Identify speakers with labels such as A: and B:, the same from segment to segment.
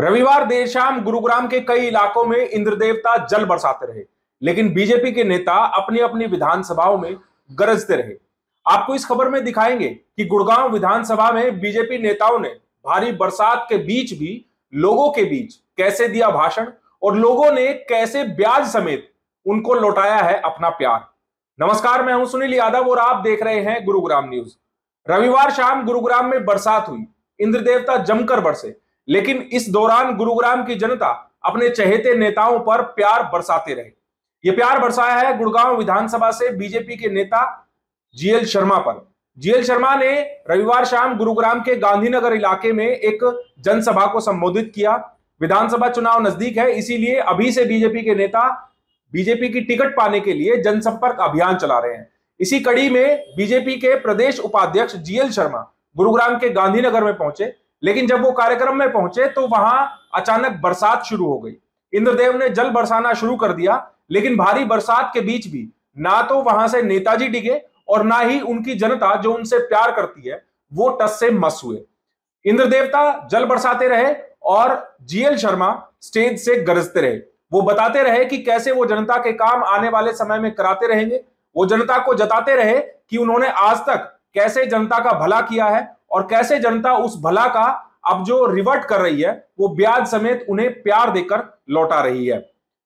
A: रविवार देर शाम गुरुग्राम के कई इलाकों में इंद्र देवता जल बरसाते रहे, लेकिन बीजेपी के नेता अपनी अपनी विधानसभाओं में गरजते रहे। आपको इस खबर में दिखाएँगे कि गुड़गांव विधानसभा में बीजेपी नेताओं ने भारी बरसात के बीच भी लोगों के बीच कैसे दिया भाषण और लोगों ने कैसे ब्याज समेत उनको लौटाया है अपना प्यार। नमस्कार, मैं हूँ सुनील यादव और आप देख रहे हैं गुरुग्राम न्यूज़। रविवार शाम गुरुग्राम में बरसात हुई इंद्र देवता जमकर बरसे लेकिन इस दौरान गुरुग्राम की जनता अपने चहेते नेताओं पर प्यार बरसाते रहे। ये प्यार बरसाया है गुड़गांव विधानसभा से बीजेपी के नेता जीएल शर्मा पर। जीएल शर्मा ने रविवार शाम गुरुग्राम के गांधीनगर इलाके में एक जनसभा को संबोधित किया। विधानसभा चुनाव नज़दीक है, इसीलिए अभी से बीजेपी के नेता बीजेपी की टिकट पाने के लिए जनसंपर्क अभियान चला रहे हैं। इसी कड़ी में बीजेपी के प्रदेश उपाध्यक्ष जीएल शर्मा गुरुग्राम के गांधीनगर में पहुँचे। लेकिन जब वो कार्यक्रम में पहुँचे तो वहाँ अचानक बरसात शुरू हो गई। इंद्रदेव ने जल बरसाना शुरू कर दिया, लेकिन भारी बरसात के बीच भी ना तो वहाँ से नेताजी डिगे और ना ही उनकी जनता जो उनसे प्यार करती है, वो टस से मस हुए। इंद्र देवता जल बरसाते रहे और जीएल शर्मा स्टेज से गरजते रहे। वो बताते रहे कि कैसे वो जनता के काम आने वाले समय में कराते रहेंगे। वो जनता को जताते रहे कि उन्होंने आज तक कैसे जनता का भला किया है और कैसे जनता उस भला का अब जो रिवर्ट कर रही है, वो ब्याज समेत उन्हें प्यार देकर लौटा रही है।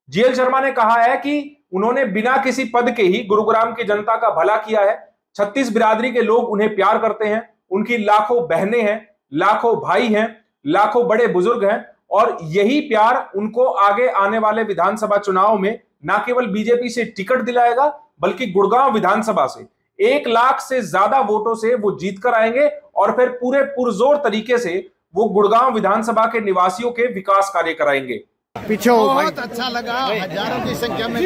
A: जीएल शर्मा ने कहा है कि उन्होंने बिना किसी पद के ही गुरुग्राम की जनता का भला किया है। छत्तीस बिरादरी के लोग उन्हें प्यार करते हैं, उनकी लाखों बहनें हैं, लाखों भाई हैं, लाखों बड़े बुज़ुर्ग हैं और यही प्यार उनको आगे आने वाले विधानसभा चुनाव में न केवल बीजेपी से टिकट दिलाएगा, बल्कि गुड़गांव विधानसभा से एक लाख से ज़्यादा वोटों से वो जीत कर आएँगे और फिर पूरे पुरजोर तरीके से वो गुड़गांव विधानसभा के निवासियों के विकास कार्य कराएँगे।
B: पीछे भाई।
C: बहुत अच्छा लगा। हज़ारों की संख्या में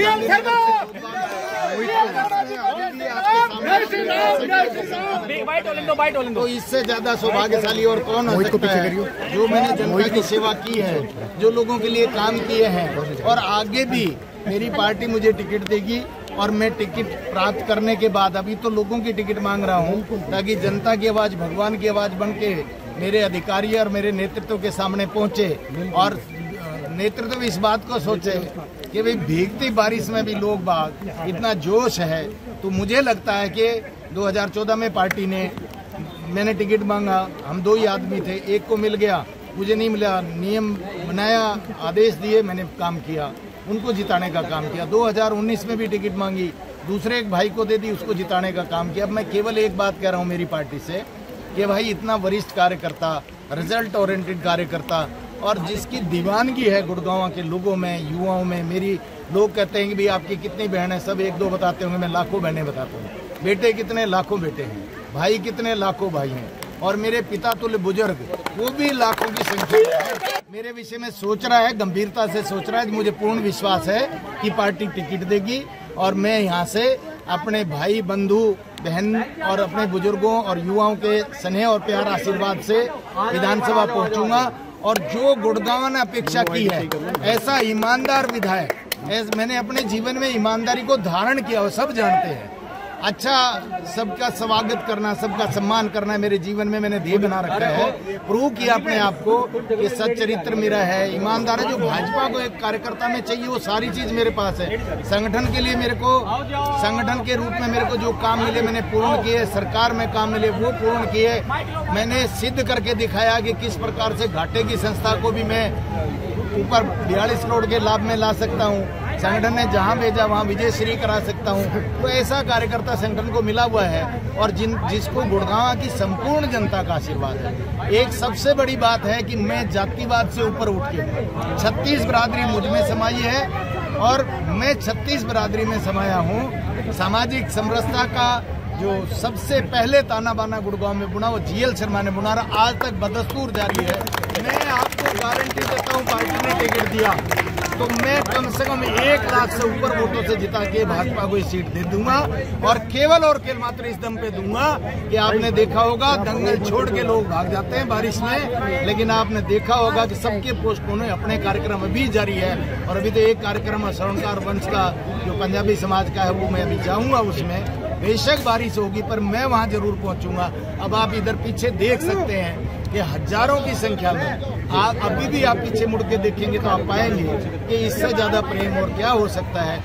C: तो इससे ज़्यादा सौभाग्यशाली और कौन हो सकता है? जो मैंने जनता की सेवा की है जो लोगों के लिए काम किए हैं और आगे भी मेरी पार्टी मुझे टिकट देगी। और मैं टिकट प्राप्त करने के बाद अभी तो लोगों की टिकट मांग रहा हूँ, ताकि जनता की आवाज़, भगवान की आवाज़ बन के मेरे अधिकारी और मेरे नेतृत्व के सामने पहुँचे और नेतृत्व इस बात को सोचे कि भाई भीगती बारिश में भी लोग बाग, इतना जोश है तो मुझे लगता है कि 2014 में पार्टी ने मैंने टिकट मांगा, हम दो ही आदमी थे, एक को मिल गया, मुझे नहीं मिला, नियम बनाया, आदेश दिए, मैंने काम किया। उनको जिताने का काम किया। 2019 में भी टिकट मांगी, दूसरे एक भाई को दे दी, उसको जिताने का काम किया। अब मैं केवल एक बात कह रहा हूँ मेरी पार्टी से, कि भाई इतना वरिष्ठ कार्यकर्ता रिज़ल्ट ओरिएंटेड कार्यकर्ता, और जिसकी दीवानगी है गुड़गांव के लोगों में, युवाओं में, मेरी लोग कहते हैं कि भाई आपकी कितनी बहन है, सब एक दो बताते होंगे, मैं लाखों बहनें बताता हूँ। बेटे कितने लाखों बेटे हैं? भाई कितने लाखों भाई हैं? और मेरे पिता तुल्य बुज़ुर्ग, वो भी लाखों की संख्या में मेरे विषय में सोच रहा है, गंभीरता से सोच रहा है मुझे पूर्ण विश्वास है कि पार्टी टिकट देगी और मैं यहाँ से अपने भाई, बंधु, बहन और अपने बुज़ुर्गों और युवाओं के स्नेह और प्यार आशीर्वाद से विधानसभा पहुंचूँगा। और जो गुड़गांव ने अपेक्षा की है, ऐसा ईमानदार विधायक मैंने अपने जीवन में ईमानदारी को धारण किया, वो सब जानते हैं। अच्छा सबका स्वागत करना, सबका सम्मान करना मेरे जीवन में मैंने ध्येय बना रखा है। प्रूव किया अपने आप को कि सच्चरित्र मेरा है। ईमानदार है, जो भाजपा को एक कार्यकर्ता में चाहिए, वो सारी चीज़ मेरे पास है। संगठन के लिए मेरे को, संगठन के रूप में मेरे को जो काम मिले, मैंने पूर्ण किए सरकार में काम मिले, वो पूर्ण किए मैंने सिद्ध करके दिखाया कि किस प्रकार से घाटे की संस्था को भी मैं ऊपर बयालीस करोड़ के लाभ में ला सकता हूँ। संगठन ने जहाँ भेजा वहाँ विजय श्री करा सकता हूँ। तो ऐसा कार्यकर्ता संगठन को मिला हुआ है और जिन, जिसको गुड़गांव की संपूर्ण जनता का आशीर्वाद है। एक सबसे बड़ी बात है कि मैं जातिवाद से ऊपर उठ के छत्तीस बरादरी मुझमें समाई है और मैं छत्तीस बरादरी में समाया हूँ। सामाजिक समरसता का जो सबसे पहले ताना बाना गुड़गांव में बुना, वो जीएल शर्मा ने बुना रहा आज तक बदस्तूर जारी है। मैं आपको गारंटी देता हूँ, पार्टी ने टिकट दिया। तो मैं कम से कम एक लाख से ऊपर वोटों से जिता के भाजपा को सीट दे दूँगा और केवल और केवल मात्र इस दम पे दूँगा कि आपने देखा होगा, दंगल छोड़ के लोग भाग जाते हैं बारिश में, लेकिन आपने देखा होगा कि सबके पोस्टपोन अपने कार्यक्रम अभी जारी है और अभी तो एक कार्यक्रम है श्रवणकार वंश का, जो पंजाबी समाज का है, वो मैं अभी जाऊँगा उसमें। बेशक बारिश होगी, पर मैं वहाँ ज़रूर पहुंचूँगा। अब आप इधर पीछे देख सकते हैं कि हज़ारों की संख्या में आप अभी भी आप पीछे मुड़ के देखेंगे तो आप पाएँगे कि इससे ज़्यादा प्रेम और क्या हो सकता है।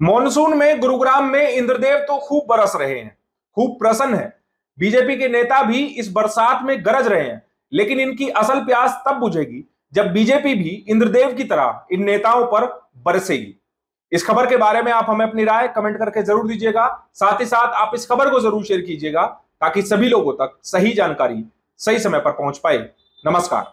A: मॉनसून में गुरुग्राम में इंद्रदेव तो खूब बरस रहे हैं, खूब प्रसन्न है। बीजेपी के नेता भी इस बरसात में गरज रहे हैं, लेकिन इनकी असल प्यास तब बुझेगी जब बीजेपी भी इंद्रदेव की तरह इन नेताओं पर बरसेगी। इस खबर के बारे में आप हमें अपनी राय कमेंट करके ज़रूर दीजिएगा। साथ ही साथ आप इस खबर को ज़रूर शेयर कीजिएगा ताकि सभी लोगों तक सही जानकारी सही समय पर पहुँच पाए। नमस्कार।